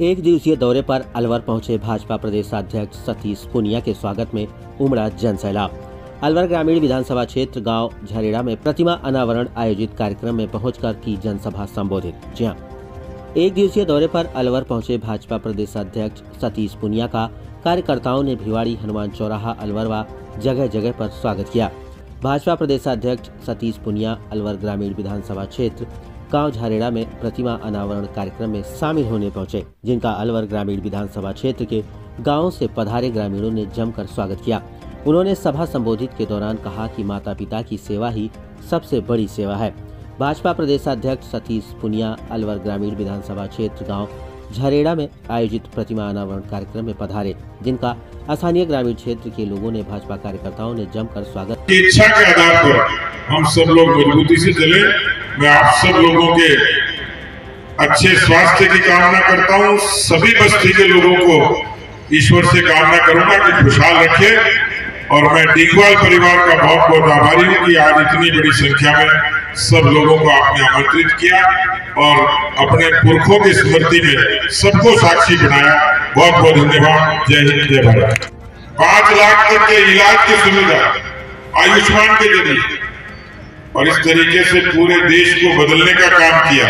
एक दिवसीय दौरे पर अलवर पहुँचे भाजपा प्रदेश अध्यक्ष सतीश पुनिया के स्वागत में उमड़ा जन सैलाब अलवर ग्रामीण विधानसभा क्षेत्र गाँव झरेड़ा में प्रतिमा अनावरण आयोजित कार्यक्रम में पहुंचकर की जनसभा संबोधित। जी एक दिवसीय दौरे पर अलवर पहुँचे भाजपा प्रदेश अध्यक्ष सतीश पुनिया का कार्यकर्ताओं ने भिवाड़ी हनुमान चौराहा, अलवर व जगह जगह पर स्वागत किया। भाजपा प्रदेश अध्यक्ष सतीश पुनिया, अलवर ग्रामीण विधानसभा क्षेत्र गाँव झारेड़ा में प्रतिमा अनावरण कार्यक्रम में शामिल होने पहुँचे, जिनका अलवर ग्रामीण विधानसभा क्षेत्र के गाँवों से पधारे ग्रामीणों ने जमकर स्वागत किया। उन्होंने सभा संबोधित के दौरान कहा कि माता पिता की सेवा ही सबसे बड़ी सेवा है। भाजपा प्रदेशाध्यक्ष सतीश पुनिया अलवर ग्रामीण विधानसभा क्षेत्र गाँव झरेड़ा में आयोजित प्रतिमा अनावरण कार्यक्रम में पधारे, जिनका स्थानीय ग्रामीण क्षेत्र के लोगों ने भाजपा कार्यकर्ताओं ने जमकर स्वागत इच्छा के आधार पर हम सब लोग मजबूती से चले। मैं आप सब लोगों के अच्छे स्वास्थ्य की कामना करता हूँ। सभी बस्ती के लोगों को ईश्वर से कामना करूँगा कि खुशहाल रखे। और मैं डीगवाल परिवार का बहुत बहुत आभारी हूँ कि आज इतनी बड़ी संख्या में सब लोगों को आपने आमंत्रित किया और अपने पुरखों की स्मृति में सबको साक्षी बनाया। बहुत बहुत धन्यवाद। जय हिंद, जय भारत। पाँच लाख तक के इलाज की सुविधा आयुष्मान के ज़रिए। और इस तरीके से पूरे देश को बदलने का काम किया।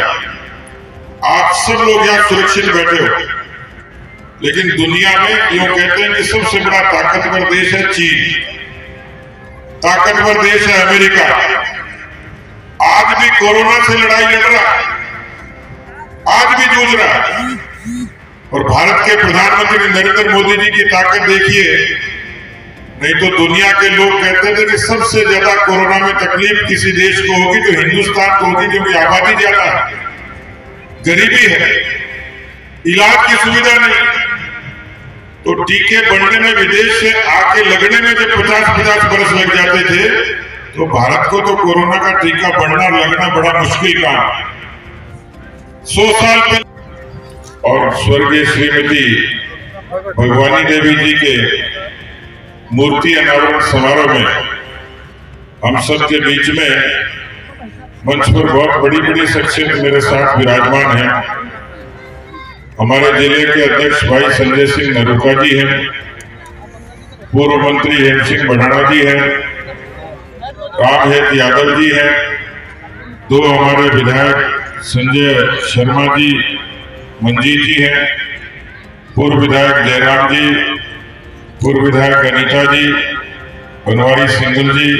आप सब लोग यहाँ सुरक्षित बैठे हो। लेकिन दुनिया में यूँ कहते हैं कि सबसे बड़ा ताकतवर देश है चीन। ताकतवर देश है अमेरिका। आज भी कोरोना से लड़ाई लड़ रहा आज भी जूझ रहा और भारत के प्रधानमंत्री नरेंद्र मोदी जी की ताकत देखिए नहीं तो दुनिया के लोग कहते थे कि सबसे ज़्यादा कोरोना में तकलीफ़ किसी देश को होगी तो हिंदुस्तान को होगी, क्योंकि आबादी ज़्यादा है। गरीबी है। इलाज की सुविधा नहीं। तो टीके बनने में विदेश से आके लगने में जब पचास पचास बरस लग जाते थे तो भारत को तो कोरोना का टीका बनना लगना बड़ा मुश्किल काम सौ साल पहले और स्वर्गीय श्रीमती भगवानी देवी जी के मूर्ति अनावरण समारोह में। हम सब के बीच में मंच पर बहुत बड़ी बड़ी शख्सियत मेरे साथ विराजमान हैं। हमारे ज़िले के अध्यक्ष भाई संजय सिंह नरुका जी हैं। पूर्व मंत्री हेम सिंह बढ़ाना जी हैं। रामहेत यादव जी हैं। दो हमारे विधायक संजय शर्मा जी, मंजीत जी हैं। पूर्व विधायक जयराम जी पूर्व विधायक अनिता जी बनवारी सिंगल जी